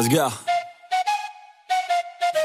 Let's go.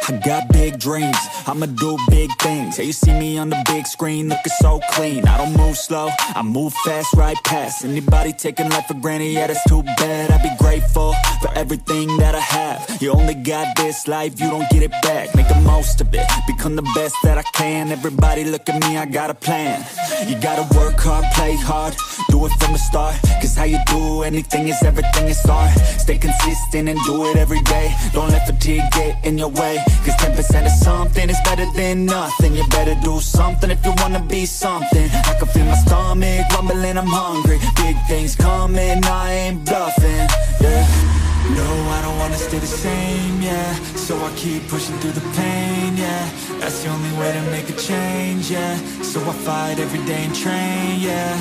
I got big dreams, I'ma do big things. Yeah, you see me on the big screen, looking so clean. I don't move slow, I move fast, right past anybody taking life for granted. Yeah, that's too bad. I'd be grateful for everything that I have. You only got this life, you don't get it back. Make the most of it, become the best that I can. Everybody look at me, I got a plan. You gotta work hard, play hard, do it from the start. Cause how you do anything is everything it's art. Stay consistent and do it every day. Don't let fatigue get in your way. Cause 10% of something is better than nothing. You better do something if you wanna be something. I can feel my stomach rumbling, I'm hungry. Big things coming, I ain't bluffing. Yeah. No, I don't wanna stay the same, yeah So I keep pushing through the pain, yeah That's the only way to make a change, yeah So I fight every day and train, yeah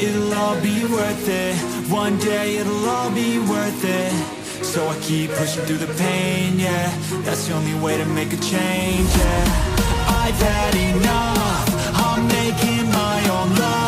It'll all be worth it One day it'll all be worth it So I keep pushing through the pain, yeah. That's the only way to make a change, yeah. I've had enough. I'm making my own luck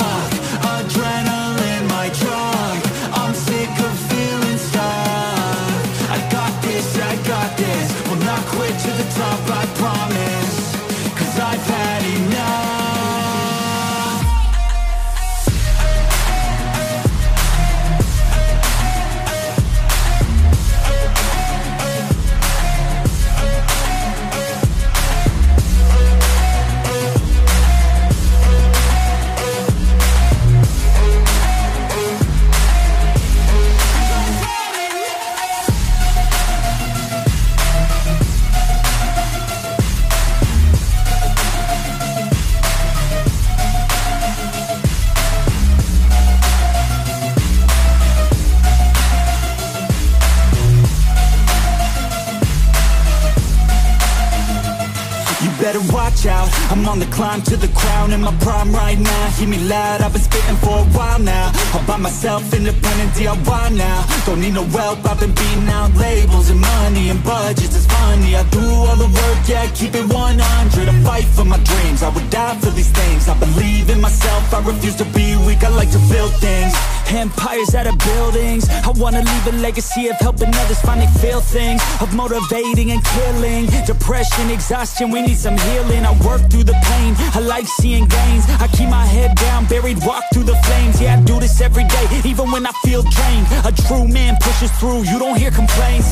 better watch out, I'm on the climb to the crown In my prime right now, hear me loud I've been spitting for a while now. All by myself, independent DIY now. Don't need no help, I've been beating out labels And money and budgets, it's funny I do all the work, yeah, keep it 100 I fight for my dreams, I would die for these things. I believe in myself, I refuse to be weak I like to build things. Empires out of buildings I wanna leave a legacy of helping others find they feel things Of motivating and killing. Depression, exhaustion, we need some healing I work through the pain, I like seeing gains. I keep my head down, buried, walk through the flames. Yeah, I do this every day, even when I feel drained. A true man pushes through, you don't hear complaints.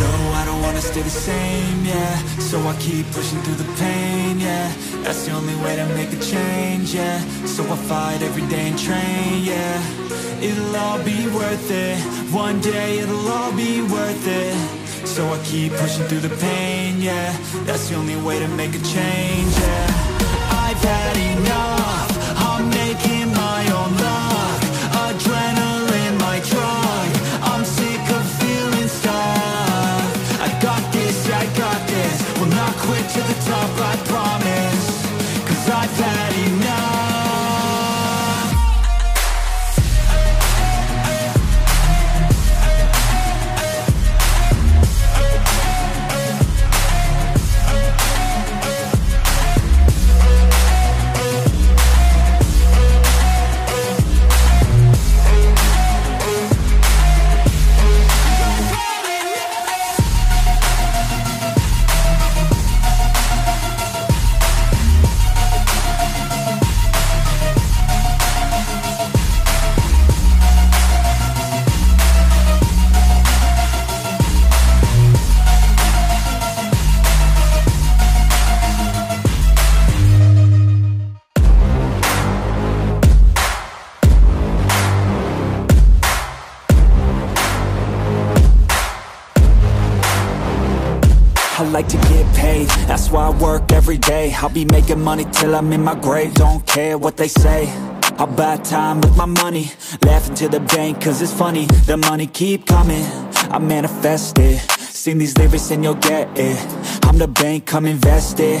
No, I don't wanna stay the same, yeah. So I keep pushing through the pain, yeah. That's the only way to make a change, yeah. So I fight every day and train, yeah. It'll all be worth it. One day it'll all be worth it So I keep pushing through the pain, yeah. That's the only way to make a change, yeah. I've had enough like to get paid, that's why I work every day. I'll be making money till I'm in my grave. Don't care what they say. I'll buy time with my money. Laughing to the bank cause it's funny. The money keep coming. I manifest it. Sing these lyrics and you'll get it. I'm the bank, come invest it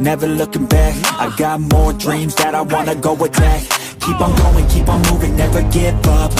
never looking back. I got more dreams that I wanna go attack Keep on going, keep on moving, never give up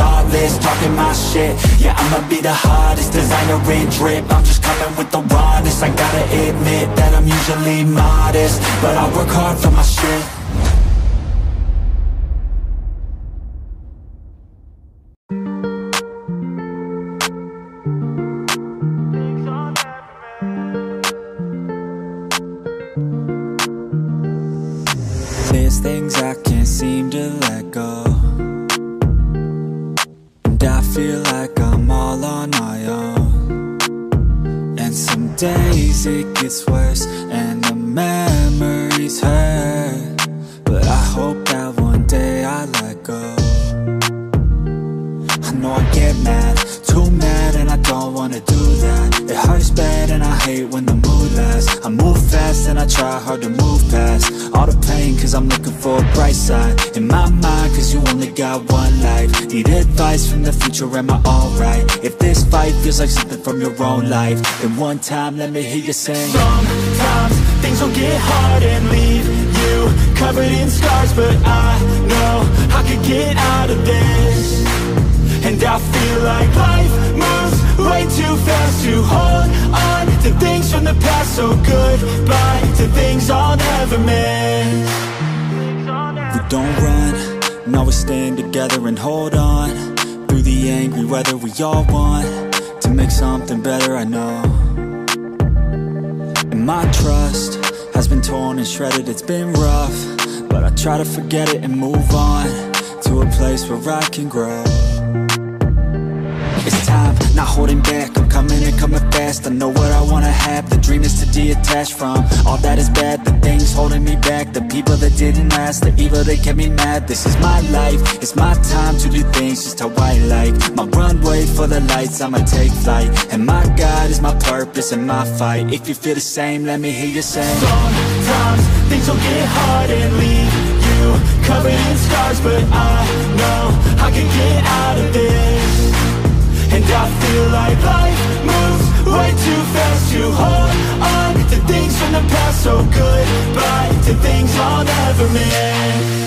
thoughtless, talking my shit. Yeah, I'ma be the hottest designer in drip. I'm just coming with the rawness. I gotta admit that I'm usually modest But I work hard for my shit. There's things I can't seem to let go feel like I'm all on my own. And some days it gets worse And the memories hurt advice from future, am I alright? If this fight feels like something from your own life Then one time let me hear you sing. Sometimes things will get hard and leave you covered in scars But I know I could get out of this. And I feel like life moves way too fast to hold on to things from the past. So goodbye to things I'll never miss. We don't run, now we stand together and hold on Angry weather we all want To make something better, I know. And my trust has been torn and shredded, it's been rough. But I try to forget it and move on To a place where I can grow. It's time, not holding back coming and coming fast. I know what I wanna have The dream is to detach from. All that is bad, the things holding me back The people that didn't last The evil that kept me mad. This is my life, it's my time to do things Just how I like. My runway for the lights I'ma take flight. And my God is my purpose and my fight. If you feel the same, let me hear you say. Sometimes things will get hard and leave you Covered in scars But I know I can get out of this I feel like life moves way too fast. To hold on to things from the past So goodbye to things I'll never miss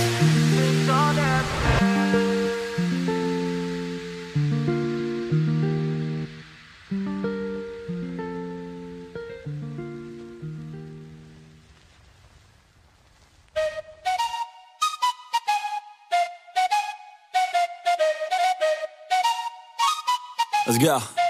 Let's go.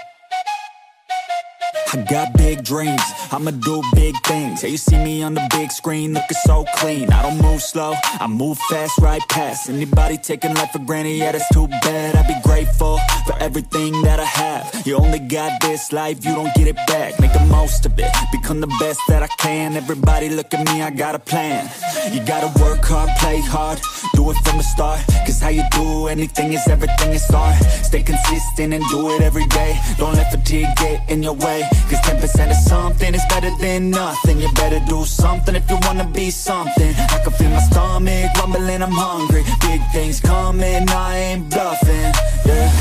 I got big dreams, I'ma do big things. Yeah, you see me on the big screen looking so clean. I don't move slow, I move fast right past. Anybody taking life for granted, yeah that's too bad. I'd be grateful for everything that I have. You only got this life, you don't get it back. Make the most of it, become the best that I can. Everybody look at me, I got a plan. You gotta work hard, play hard, do it from the start. Cause how you do anything is everything is art. Stay consistent and do it every day. Don't let fatigue get in your way Cause 10% of something is better than nothing. You better do something if you wanna be something. I can feel my stomach rumbling, I'm hungry. Big things coming, I ain't bluffing, yeah.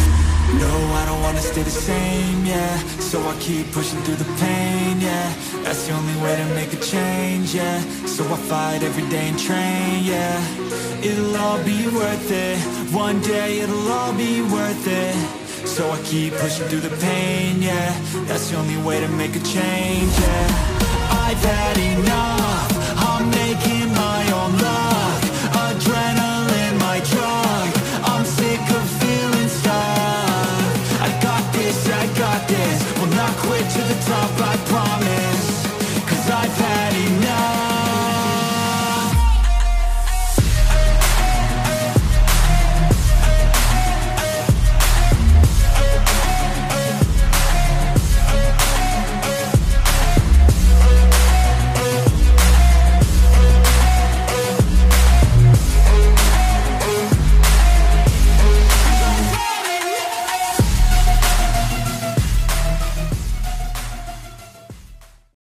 No, I don't wanna stay the same, yeah. So I keep pushing through the pain, yeah. That's the only way to make a change, yeah. So I fight every day and train, yeah. It'll all be worth it. One day it'll all be worth it So I keep pushing through the pain, yeah. That's the only way to make a change, yeah. I've had enough